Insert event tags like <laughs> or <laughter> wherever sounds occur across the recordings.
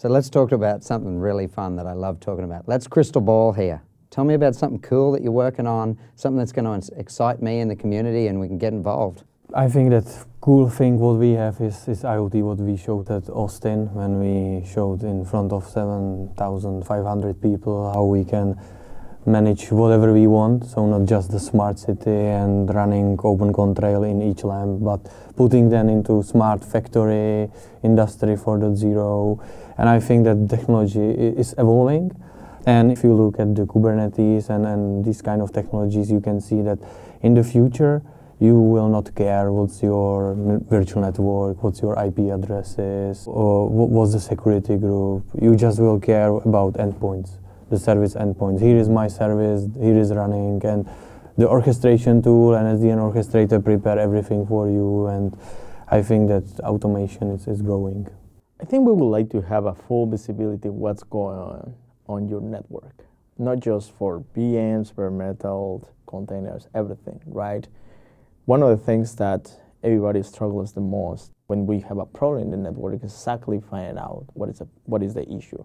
So let's talk about something really fun that I love talking about. Let's crystal ball here. Tell me about something cool that you're working on, something that's going to excite me and the community and we can get involved. I think that cool thing what we have is, is IoT what we showed at Austin when we showed in front of 7,500 people how we can manage whatever we want. So not just the smart city and running open contrail in each lamp, but putting them into smart factory, industry 4.0. And I think that technology is evolving. And if you look at the Kubernetes and, and these kind of technologies, you can see that in the future, you will not care what's your virtual network, what's your IP addresses, or what's the security group. You just will care about endpoints the service endpoints. Here is my service, here is running, and the orchestration tool and SDN orchestrator prepare everything for you. And I think that automation is, is growing. I think we would like to have a full visibility of what's going on on your network, not just for VMs, bare metal, containers, everything, right? One of the things that everybody struggles the most when we have a problem in the network is exactly finding out what is, a, what is the issue.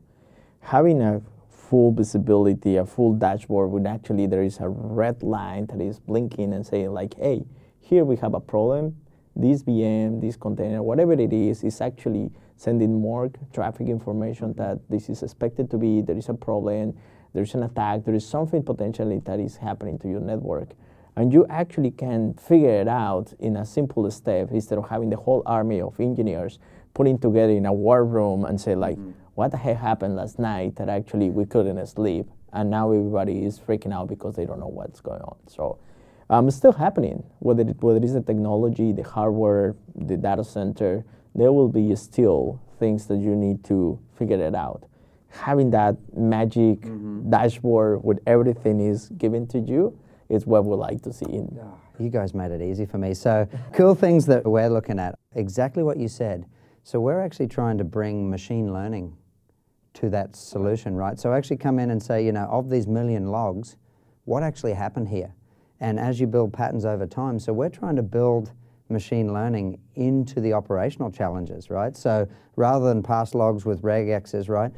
Having a full visibility, a full dashboard when actually there is a red line that is blinking and saying like, hey, here we have a problem. This VM, this container, whatever it is, is actually sending more traffic information that this is expected to be, there is a problem, there's an attack, there is something potentially that is happening to your network. And you actually can figure it out in a simple step instead of having the whole army of engineers putting together in a war room and say like, mm -hmm what the heck happened last night that actually we couldn't sleep and now everybody is freaking out because they don't know what's going on. So um, it's still happening, whether it, whether it is the technology, the hardware, the data center, there will be still things that you need to figure it out. Having that magic mm -hmm. dashboard with everything is given to you is what we like to see. In. You guys made it easy for me. So cool things that we're looking at, exactly what you said. So we're actually trying to bring machine learning to that solution, right? So actually come in and say, you know, of these million logs, what actually happened here? And as you build patterns over time, so we're trying to build machine learning into the operational challenges, right? So rather than pass logs with regexes, right?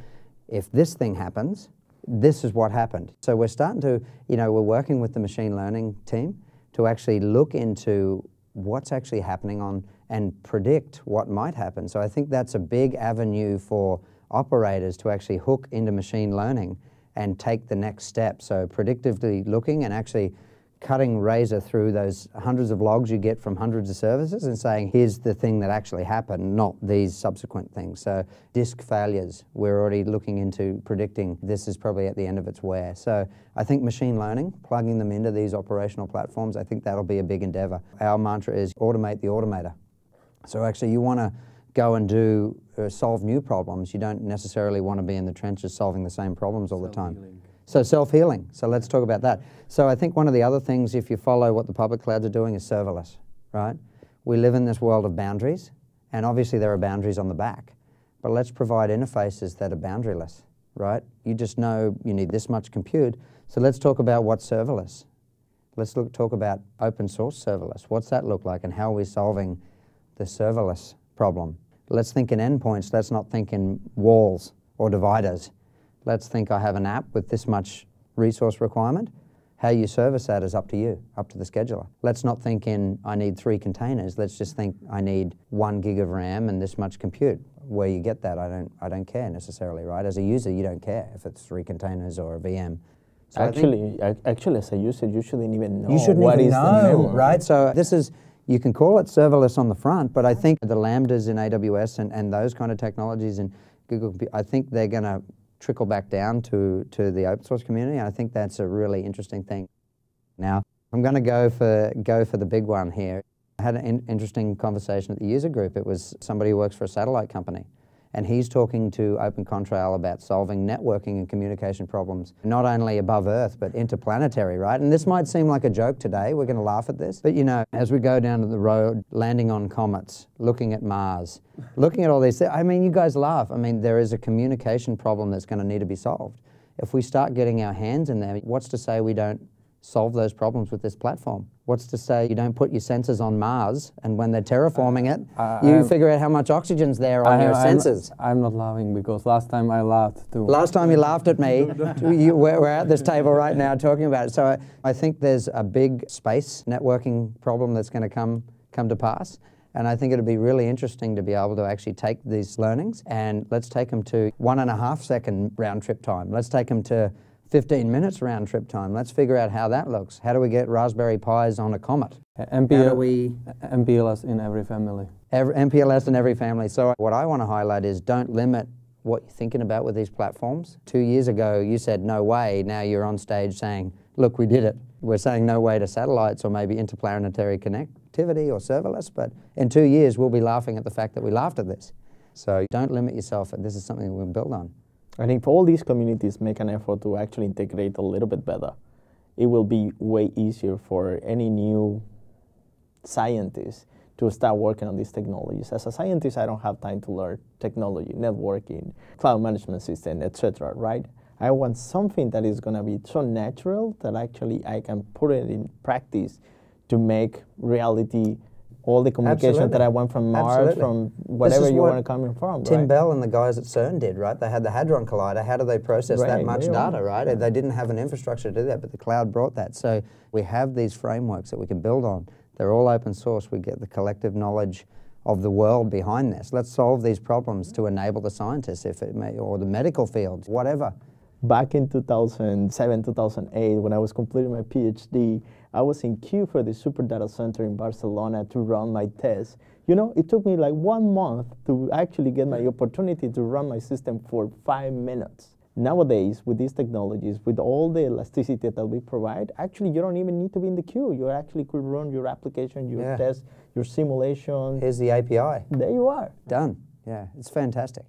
If this thing happens, this is what happened. So we're starting to, you know, we're working with the machine learning team to actually look into what's actually happening on and predict what might happen. So I think that's a big avenue for operators to actually hook into machine learning and take the next step. So predictively looking and actually cutting razor through those hundreds of logs you get from hundreds of services and saying, here's the thing that actually happened, not these subsequent things. So disk failures, we're already looking into predicting this is probably at the end of its wear. So I think machine learning, plugging them into these operational platforms, I think that'll be a big endeavor. Our mantra is automate the automator. So actually you want to go and do uh, solve new problems. You don't necessarily want to be in the trenches solving the same problems all the time. So self-healing. So let's talk about that. So I think one of the other things, if you follow what the public clouds are doing, is serverless, right? We live in this world of boundaries, and obviously there are boundaries on the back. But let's provide interfaces that are boundaryless, right? You just know you need this much compute. So let's talk about what's serverless. Let's look, talk about open source serverless. What's that look like, and how are we solving the serverless problem? Let's think in endpoints. Let's not think in walls or dividers. Let's think I have an app with this much resource requirement. How you service that is up to you, up to the scheduler. Let's not think in, I need three containers. Let's just think I need one gig of RAM and this much compute. Where you get that, I don't, I don't care necessarily, right? As a user, you don't care if it's three containers or a VM. So actually, actually, as a user, you shouldn't even know you shouldn't what even is know, right? So this is you can call it serverless on the front, but I think the Lambdas in AWS and, and those kind of technologies in Google, I think they're going to trickle back down to, to the open source community. I think that's a really interesting thing. Now, I'm going to go for, go for the big one here. I had an in interesting conversation at the user group. It was somebody who works for a satellite company and he's talking to Open Contrail about solving networking and communication problems, not only above Earth, but interplanetary, right? And this might seem like a joke today, we're going to laugh at this, but you know, as we go down the road, landing on comets, looking at Mars, looking at all these things, I mean, you guys laugh. I mean, there is a communication problem that's going to need to be solved. If we start getting our hands in there, what's to say we don't solve those problems with this platform. What's to say you don't put your sensors on Mars and when they're terraforming uh, it, I- you I'm- figure out how much oxygen's there on your I'm, sensors? I'm not laughing because last time I laughed too. Last time you laughed at me, <laughs> you, we're, we're at this table right now talking about it. So I, I think there's a big space networking problem that's going to come come to pass. And I think it'll be really interesting to be able to actually take these learnings and let's take them to one and a half second round trip time. Let's take them to 15 minutes round trip time. Let's figure out how that looks. How do we get Raspberry Pis on a Comet? How do MPL, we MPLS in every family. Every, MPLS in every family. So what I want to highlight is don't limit what you're thinking about with these platforms. Two years ago, you said no way. Now you're on stage saying, look, we did it. We're saying no way to satellites or maybe interplanetary connectivity or serverless, but in two years, we'll be laughing at the fact that we laughed at this. So don't limit yourself. This is something we can build on. I think if all these communities make an effort to actually integrate a little bit better, it will be way easier for any new scientist to start working on these technologies. As a scientist, I don't have time to learn technology, networking, cloud management system, etc. Right? I want something that is going to be so natural that actually I can put it in practice to make reality all the communication Absolutely. that I want from Mars, Absolutely. from whatever you what want to come from. Tim right? Bell and the guys at CERN did, right? They had the Hadron Collider. How do they process that much data, right? They didn't have an infrastructure to do that, but the cloud brought that. So we have these frameworks that we can build on. They're all open source. We get the collective knowledge of the world behind this. Let's solve these problems to enable the scientists, if it may, or the medical field, whatever. Back in 2007, 2008, when I was completing my PhD, I was in queue for the super data center in Barcelona to run my test. You know, it took me like one month to actually get my opportunity to run my system for five minutes. Nowadays, with these technologies, with all the elasticity that we provide, actually you don't even need to be in the queue. You actually could run your application, your Yeah. test, your simulation. Here's the API. There you are. Done. Yeah, it's fantastic.